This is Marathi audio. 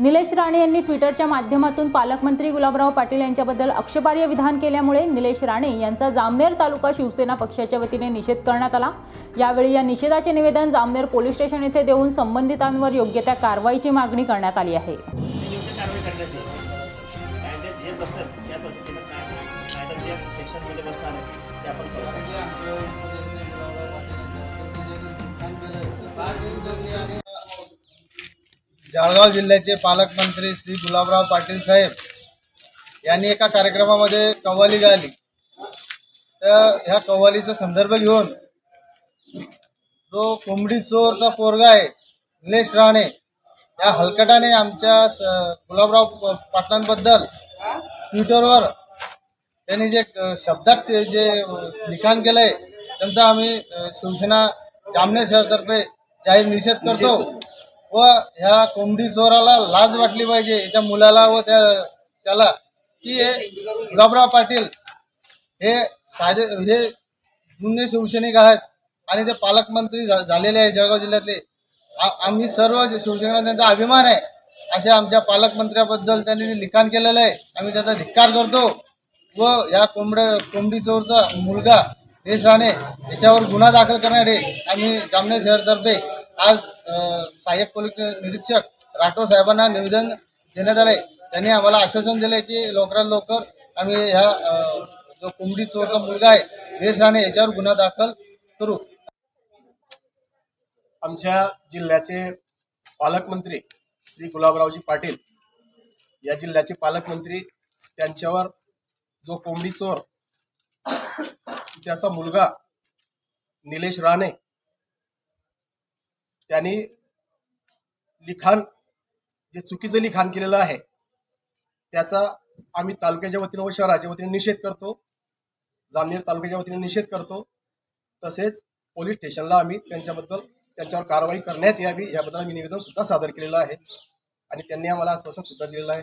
निलेश राणे यांनी ट्विटरच्या माध्यमातून पालकमंत्री गुलाबराव पाटील यांच्याबद्दल आक्षेपार्ह विधान केल्यामुळे निलेश राणे यांचा जामनेर तालुका शिवसेना पक्षाच्या वतीने निषेध करण्यात आला यावेळी या निषेधाचे निवेदन जामनेर पोलीस स्टेशन येथे देऊन संबंधितांवर योग्य त्या कारवाईची मागणी करण्यात आली आहे जळगाव जिल्ह्याचे पालकमंत्री श्री गुलाबराव पाटील साहेब यांनी एका कार्यक्रमामध्ये कव्वाली गायली. तर ह्या कव्वालीचा संदर्भ घेऊन जो कोंबडी चोरचा पोरगा आहे निलेश राणे या हलकटाने आमच्या स- गुलाबराव प- पाटलांबद्दल ट्विटरवर त्यांनी जे शब्दात ते जे लिखाण लिखाण केलंय त्यांचा आम्ही शिवसेना जामनेर शहरतर्फे जाहीर निषेध करतो. व ह्या कोंबडी चोराला लाज वाटली पाहिजे याच्या मुलाला व त्या त्याला. की हे गुलाबराव पाटील हे साधे हे जुने शिवसैनिक आहेत आणि ते पालकमंत्री झा- झालेले आहे जळगाव जिल्ह्यातले. आ- आम्ही सर्व शिवसेना त्यांचा अभिमान आहे. अशा आमच्या पालकमंत्र्याबद्दल त्यांनी लिखाण केलेलं आहे आम्ही त्याचा धिक्कार करतो. व या कोंबड कोंबडी चोरचा मुलगा देश राणे याच्यावर गुन्हा दाखल करण्यासाठी आम्ही जामनेर शहरतर्फे आज सहाय्यक पोलीस निरीक्षक राठोड साहेबांना निवेदन देण्यात आले त्यांनी आम्हाला आश्वासन दिले की लवकरात लवकर आम्ही ह्या जो कोंबडी चोरचा मुलगा आहे रेश राणे याच्यावर गुन्हा दाखल करू. आमच्या जिल्ह्याचे पालकमंत्री श्री गुलाबरावजी पाटील या जिल्ह्याचे पालकमंत्री त्यांच्यावर जो कोंबडी चोर त्याचा मुलगा निलेश राणे त्यांनी लिखाण जे चुकीचं लिखाण केलेलं आहे त्याचा आम्ही तालुक्याच्या वतीनं व शहराच्या वतीने निषेध करतो जामनेर तालुक्याच्या वतीने निषेध करतो. तसेच पोलीस स्टेशनला आम्ही त्यांच्याबद्दल त्यांच्यावर कारवाई करण्यात यावी याबद्दल आम्ही निवेदन सुद्धा सादर केलेलं आहे. आणि त्यांनी आम्हाला आश्वासन सुद्धा दिलेलं आहे.